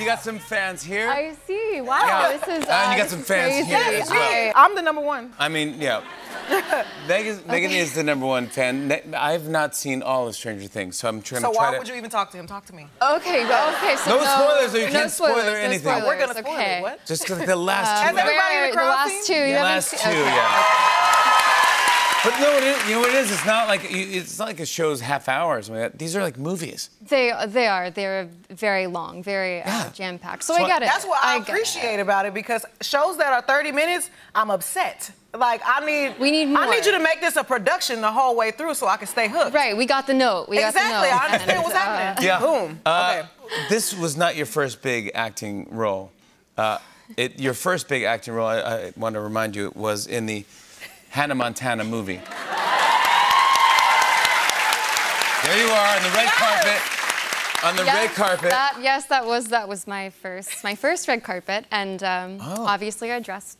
you got some fans here. I see. Wow, Yeah. this is. And uh, you got some fans crazy. here as well. Okay. I'm the number one. I mean, yeah. Megan, Megan is the number one fan. I've not seen all of Stranger Things, so I'm trying So to try why to. would you even talk to him? Talk to me. Okay, go- okay. So No spoilers, or you no can't spoil spoilers, or no anything. spoilers, We're gonna spoil okay. it. What? Just like the last Has two. everybody in the Where- crowd last two. You The last two, okay. yeah. But no, it is, you know what it is? It's not like it's not like a show's half hours. I mean, these are like movies. They they are. They're very long, very uh, jam packed. So So I get it. That's what I, get it. appreciate about it because shows that are 30 minutes, I'm upset. Like I need We need I need you to make this a production the whole way through so I can stay hooked. Right, we got the note. We got the Exactly. note. I understand And, what's uh, happening. Yeah. Boom. Uh, okay. This was not your first big acting role. Uh, it, your first big acting role, I, I want to remind you, was in the Hannah Montana movie. There you are on the red carpet. On the yes, red carpet. That, yes, that was that was my first my first red carpet, and um, Oh. obviously I dressed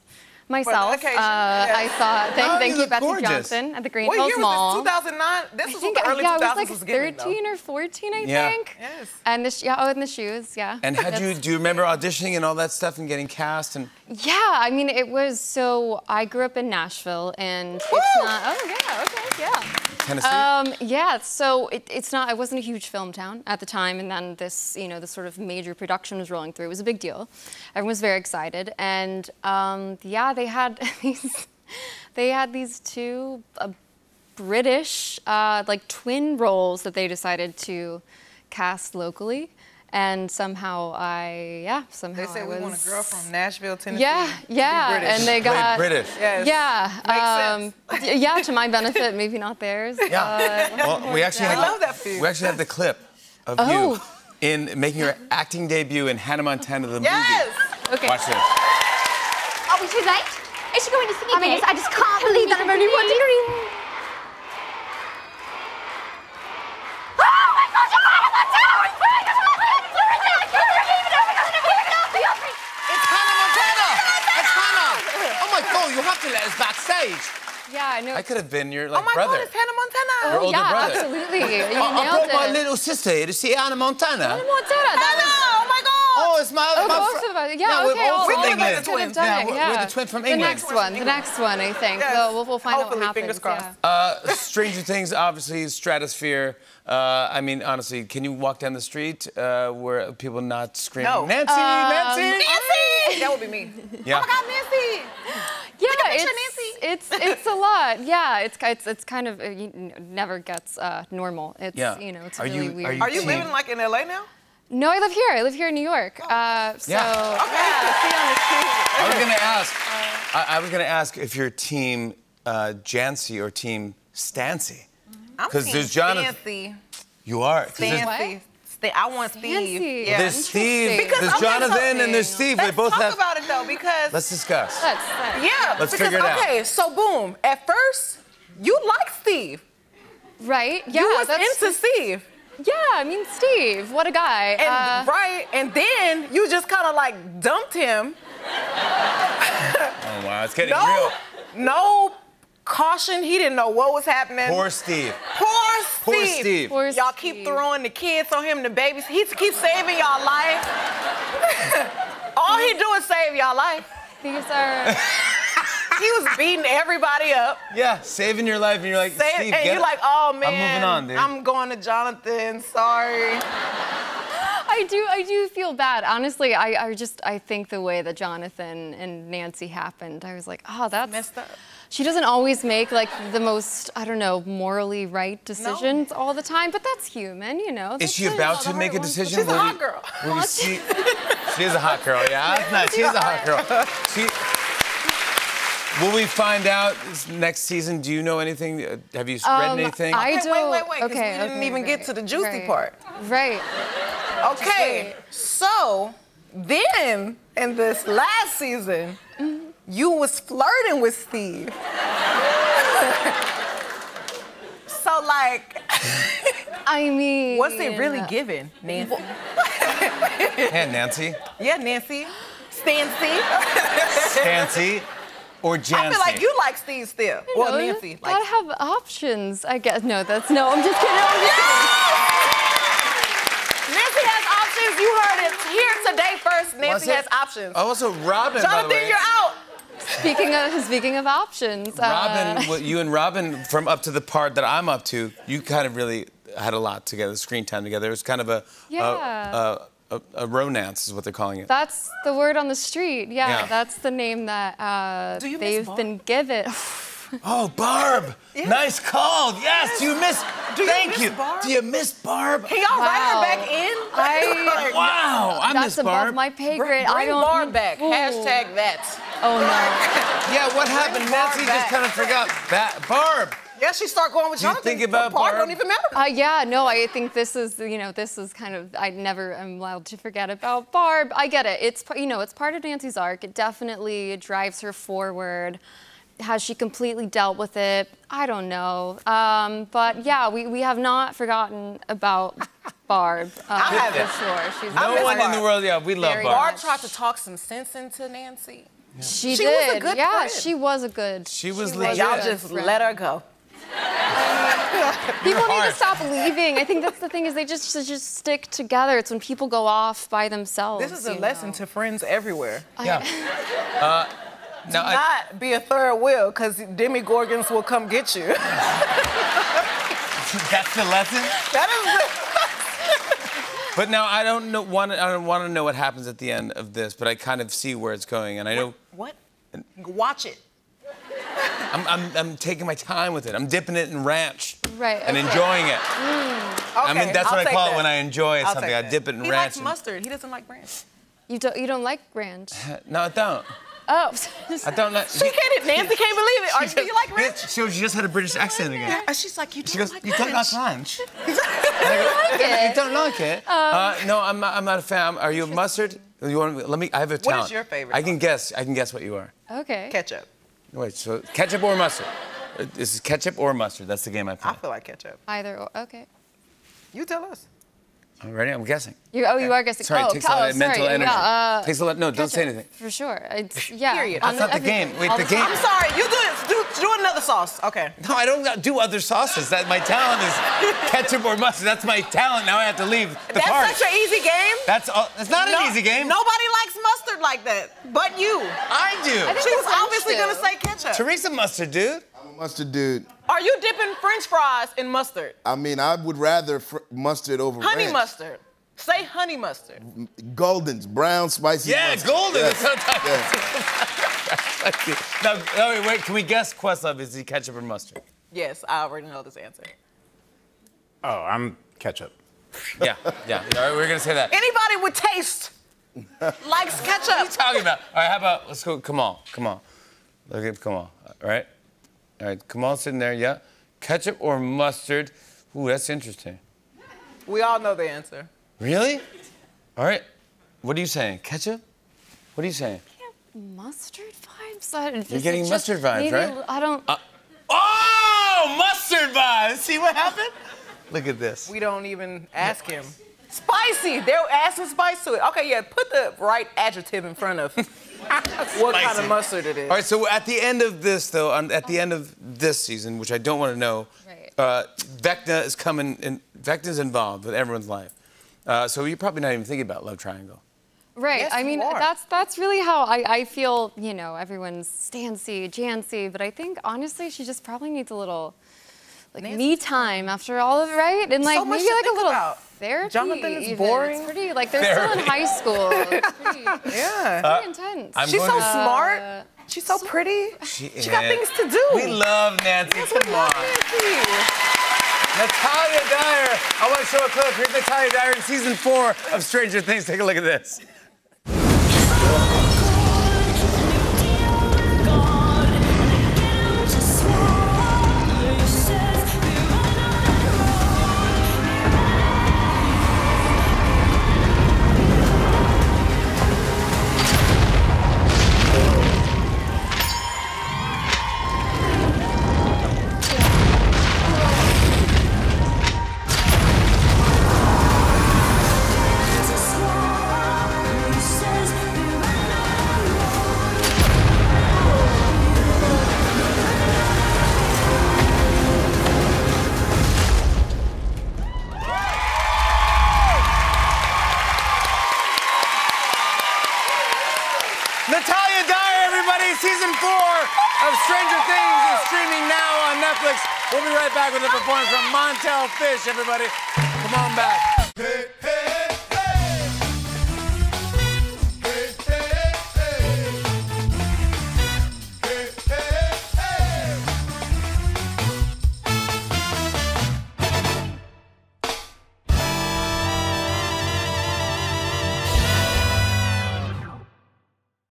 myself. occasion, uh, yeah. I saw Thank, Oh, thank you you, Betsey gorgeous. Johnson at the Green What Hills year Mall. was this? 2009? This I was think what the early yeah, 2000s I was like was giving, though. 13 or 14, I Yeah. think. Yes. And the sh- yeah, oh, and the shoes, yeah. And had you, do you remember auditioning and all that stuff and getting cast? And Yeah, I mean, it was so. I grew up in Nashville, and it's Woo! not. Oh yeah, okay, yeah. Tennessee? Um, yeah, so it, it's not. It wasn't a huge film town at the time, and then this, you know, this sort of major production was rolling through. It was a big deal. Everyone was very excited, and um, yeah, they had these. They had these two uh, British, uh, like twin roles that they decided to cast locally, and somehow I, yeah, somehow They said I we was. want a girl from Nashville, Tennessee. Yeah, yeah, and they Wait, got British. Yes. Yeah, um, y- yeah, to my benefit, maybe not theirs. Yeah. Uh, well, we actually I have love that for you. we actually have the clip of Oh. you in making your acting debut in Hannah Montana the Yes. movie. okay. Watch this. Are we too late? Is she going to sing I mean. I just can't believe that I'm only one degree. Oh my gosh, I'm out of my tower! It's! You're in there! You're leaving it! We're gonna leave it up! You're free! It's Hannah Montana! It's Hannah! Oh my god, you have to let us backstage. Yeah, I know. I could have been your like Oh my brother. God, it's Hannah Montana. Your Oh, older yeah, brother. absolutely. You I, I nailed brought my little sister here to see Hannah Montana. Montana, that was- Hannah, oh my Oh, it's my, Oh, my both of us. Yeah, Yeah, we're okay. all all from all of us could have Twins. done Yeah, it. we're- Yeah. we're the twin from England. The next one. The next one, I think. Yes. We'll, we'll, we'll find Hopefully, out what happens. fingers crossed. yeah. Uh, Stranger Things, obviously, Stratosphere. Uh, I mean, honestly, can you walk down the street uh, where people not screaming, No. Nancy, Nancy? Nancy. That would be me. Yeah. Oh my God, Nancy. Yeah, picture, it's, it's it's a lot. Yeah, it's it's it's kind of it never gets uh, normal. It's Yeah. you know it's Are really you- are weird. you Are you living like in LA now? No, I live here. I live here in New York. Uh, so Yeah. Okay. See you on the street. I was gonna ask. I, I was gonna ask if you're Team uh, Jancy or Team Stancy. I'm 'Cause team there's Jonathan- Fancy. You are. 'cause there's- Fancy. I want Steve. Fancy. Yeah. There's Steve. Because There's I'm Jonathan tell- and there's Steve. Let's we both talk have. about it though, because Let's discuss. That's, that's yeah, Let's because figure it out. okay, so boom. At first, you liked Steve. right. Yeah, you was that's into Steve, yeah. I mean, Steve, what a guy. and Uh, right, and then you just kind of like dumped him. Oh wow, it's getting No, real. no caution. He didn't know what was happening. Poor Steve. Poor Steve. Poor Steve. Poor y'all Steve. keep throwing the kids on him, the babies. He keeps saving y'all life. All he do is save y'all life. These are. He was beating everybody up. Yeah, saving your life, and you're like, Say- Steve, and get you're it. like, oh man, I'm moving on, dude. I'm going to Jonathan. Sorry. I do, I do feel bad. Honestly, I, I just, I think the way that Jonathan and Nancy happened, I was like, oh, that's Messed up. She doesn't always make like the most, I don't know, morally right decisions all the time, but that's human, you know. Is she about to make a decision? She's a hot girl. Will we see? she is a hot girl. Yeah, that's nice. She is a hot girl. She. Will we find out next season? Do you know anything? Uh, Have you read Um, anything? I Okay, don't. wait, wait, wait, 'cause Okay, we didn't okay, even get to the juicy right, part. Right. Okay, so then in this last season, you was flirting with Steve. so like, I mean. what's it really giving, Nancy? and Nancy, Yeah, Nancy. Stancy. Nancy, or Jancy? I feel like you like Steve still. you Well, know, Nancy. Gotta Like, have options, I guess. No, that's no. I'm just kidding. I'm just kidding. Nancy has options. You heard it here today first. Nancy has options. Also, Robin, by the Jonathan, way. you're out. Speaking of speaking of options, uh, Robin, you and Robin, from up to the part that I'm up to, you kind of really had a lot together, screen time together. It was kind of a Yeah. a, a, a, a romance, is what they're calling it. That's the word on the street. Yeah, Yeah. that's the name that uh, Do you miss they've Barb? been given. Oh, Barb! Nice call. Yes, do you miss? Do you thank miss you. Barb? Do you miss Barb? Can y'all write her back in? I Wow, I that's miss above Barb. my pay Bring, grade. I don't. Barb back. Ooh. Hashtag that. Oh no. yeah, what happened? Bring Barb Nancy back. just kind of forgot that Barb. Yeah, she start going with Do you Jonathan. think about Barb Barb? don't even matter. Uh, yeah, no, I think this is, you know, this is kind of, I never am allowed to forget about Barb. I get it. It's, you know, it's part of Nancy's arc. It definitely drives her forward. Has she completely dealt with it? I don't know. Um, but yeah, we, we have not forgotten about Barb. Uh, I haven't. For sure. She's I No miss one in the world, yeah, we love Very Barb. Barb tried to talk some sense into Nancy. she, She was a did. good yeah, friend. she was a good. She was a legit. Y'all just friend. let her go. People need to stop leaving. I think that's the thing is they just they just stick together. It's when people go off by themselves. This is a lesson know. to friends everywhere. Yeah. Uh, now, I, Not be a third wheel, because Demogorgons will come get you. that's the lesson. that But now I don't know. Want I don't want to know what happens at the end of this, but I kind of see where it's going, and I know is what? Watch it. I'm, I'm, I'm taking my time with it. I'm dipping it in ranch Right, and okay. enjoying it. Mm. I mean, that's I'll what I take call it when I enjoy I'll something. I dip it in he ranch. likes and- mustard. He doesn't like ranch. You don't you don't like ranch? No, I don't. Oh, I don't like. She can't. Nancy can't believe it. Are you, do you like ranch? She, she just had a British accent again. And she's like, you don't She goes, like "You ranch. don't like ranch? I like You it. don't like it? uh, no, I'm not, I'm not a fan. Are you mustard? You want? Let me. I have a talent. What is your favorite I can guess. I can guess what you are. Okay. Ketchup. Wait. So ketchup or mustard? This is ketchup or mustard. That's the game I play. I feel like ketchup. Either or. Okay. You tell us. All ready? I'm guessing. You, oh, you are guessing. Sorry, oh, it takes oh, a lot of mental sorry. energy. Yeah, uh, takes a lot. No, don't say anything. For sure. It's, yeah. Period. on That's not the everything, game. Wait, all the game- I'm sorry. You do it. Do, do another sauce. Okay. No, I don't do other sauces. That my talent is ketchup or mustard. That's my talent. Now I have to leave the That's party. such an easy game. That's all. It's not No- an easy game. Nobody likes mustard like that, but you. I do. think She the was French obviously do. gonna say ketchup. Teresa mustard, dude. I'm a mustard dude. Are you dipping French fries in mustard? I mean, I would rather fr- mustard over Honey ranch. mustard. Say honey mustard. Goldens, brown spicy. Yeah, mustard. golden. Yes. That's what Yeah. No, no, wait, wait, can we guess Questlove? Is he ketchup or mustard? Yes, I already know this answer. Oh, I'm ketchup. Yeah, yeah. All right, we're gonna say that. Anybody with taste likes ketchup. What are you talking about? All right, how about let's go. Come on, come on. Look at come on. All right, all right. Kamal sitting there. Yeah, ketchup or mustard? Ooh, that's interesting. We all know the answer. Really? All right. What are you saying? Ketchup? What are you saying? Mustard vibes? I- is it getting just mustard vibes, maybe right? I don't. Uh, oh, mustard vibes. See what happened? Look at this. We don't even ask him. Spicy. They'll add some spice to it. Okay, yeah, put the right adjective in front of what kind of mustard it is. All right, so at the end of this, though, on, at the end of this season, which I don't want to know, Right. uh, Vecna is coming, in, Vecna's involved with everyone's life. Uh, so you're probably not even thinking about Love Triangle. Right. Yes, I mean, that's that's really how I, I feel. You know, everyone's Stancy, Jancy, but I think honestly, she just probably needs a little like Nancy me time after all of it, right? And like So maybe like a little about. Therapy. Jonathan is even. boring. It's pretty like they're still in high school. It's pretty, Yeah. pretty uh, intense. I'm She's so to- smart. Uh, She's so pretty. She, got things to do. We love Nancy. Yes, Come we love on. Nancy. Natalia Dyer. I want to show a clip. Here's Natalia Dyer in season four of Stranger Things. Take a look at this. Stranger Things is streaming now on Netflix. We'll be right back with a performance from Montell Fish, everybody. Come on back. Hey, hey.